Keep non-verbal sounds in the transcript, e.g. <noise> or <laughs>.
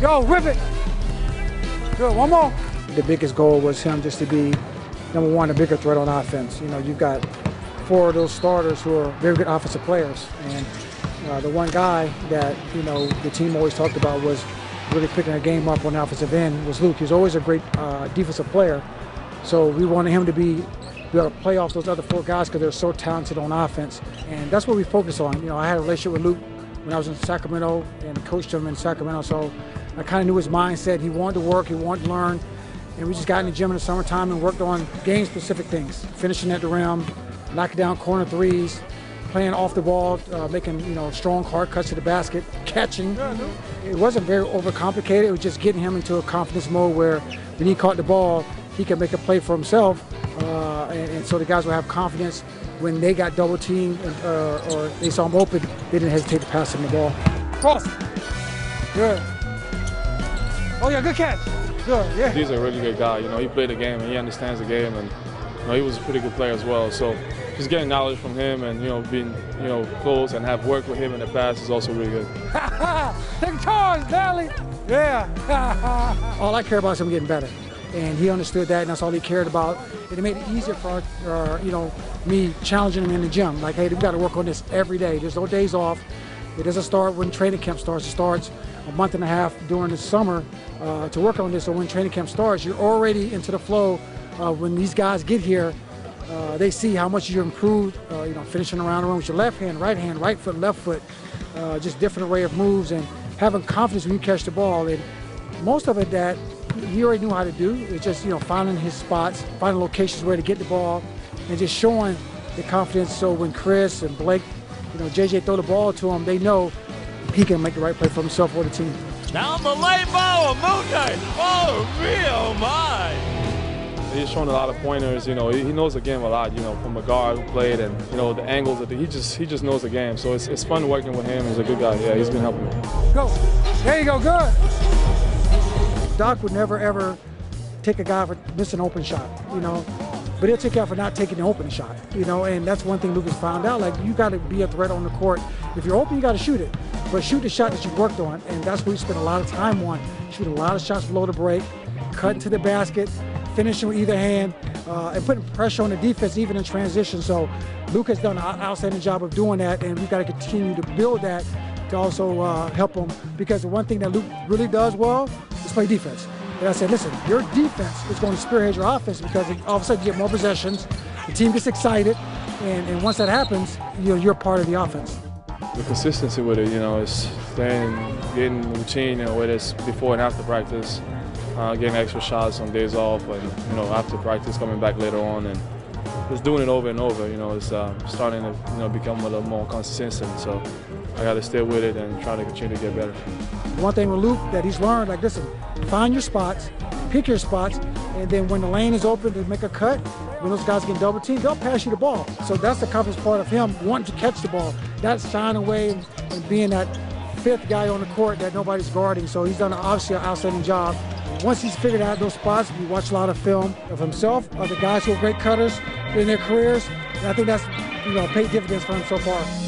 Yo, rip it. Good, one more. The biggest goal was him just to be, number one, a bigger threat on offense. You know, you've got four of those starters who are very good offensive players. And uh, the one guy that, you know, the team always talked about was really picking a game up on the offensive end was Luc. He was always a great uh, defensive player. So we wanted him to be be able to play off those other four guys because they're so talented on offense. And that's what we focus on. You know, I had a relationship with Luc when I was in Sacramento and coached him in Sacramento. So I kind of knew his mindset. He wanted to work, he wanted to learn. And we just got in the gym in the summertime and worked on game specific things, finishing at the rim, knocking down corner threes, playing off the ball, uh, making you know strong hard cuts to the basket, <laughs> catching. It wasn't very overcomplicated. It was just getting him into a confidence mode where when he caught the ball, he could make a play for himself, uh, and, and, so the guys would have confidence when they got double teamed uh, or they saw him open, they didn't hesitate to pass him the ball. Cross. Good. Oh yeah, good catch. Good. Yeah. He's a really good guy. You know, he played the game and he understands the game, and you know, he was a pretty good player as well. So just getting knowledge from him and you know being you know close and have worked with him in the past is also really good. <laughs> Take charge, Valley. Yeah. <laughs> All I care about is him getting better and he understood that, and that's all he cared about. And it made it easier for, uh, you know, me challenging him in the gym. Like, hey, we got to work on this every day. There's no days off. It doesn't start when training camp starts. It starts a month and a half during the summer uh, to work on this. So when training camp starts, you're already into the flow. Uh, when these guys get here, uh, they see how much you improved. Uh, you know, finishing around the room with your left hand, right hand, right foot, left foot, uh, just different array of moves, and having confidence when you catch the ball. And most of it that he already knew how to do. It's just, you know, finding his spots, finding locations where to get the ball, and just showing the confidence so when Chris and Blake, you know, JJ throw the ball to him, they know he can make the right play for himself or the team. Down the lane ball, Mooney. Oh, real my. He's shown a lot of pointers. You know, he knows the game a lot. You know, from a guard who played, and you know the angles. That he just he just knows the game. So it's, it's fun working with him. He's a good guy. Yeah, he's been helping me. Go. There you go. Good. Doc would never ever take a guy for missing an open shot, you know. But he'll take out for not taking the open shot, you know, and that's one thing Lucas found out. Like you got to be a threat on the court. If you're open, you got to shoot it, but shoot the shot that you worked on, and that's what we spent a lot of time on. Shoot a lot of shots below the break, cut to the basket, finishing with either hand, uh, and putting pressure on the defense even in transition. So Luc has done an outstanding job of doing that, and we've got to continue to build that to also uh, help him because the one thing that Luc really does well is play defense. And I said, listen, your defense is going to spearhead your offense because all of a sudden you get more possessions, the team gets excited, and, and once that happens, you know, you're part of the offense. The consistency with it, you know, is staying, getting routine, you know, whether it's before and after practice, uh, getting extra shots on days off, and you know, after practice, coming back later on, and just doing it over and over. You know, it's uh, starting to you know become a little more consistent. So I got to stay with it and try to continue to get better. One thing with Luc that he's learned, like listen, find your spots, pick your spots, and then when the lane is open to make a cut, when those guys get double teamed, they'll pass you the ball. So that's the confidence part of him wanting to catch the ball. That's shying away and, and being that fifth guy on the court that nobody's guarding. So he's done obviously an outstanding job. Once he's figured out those spots, we watch a lot of film of himself, of the guys who are great cutters in their careers. And I think that's you know paid dividends for him so far.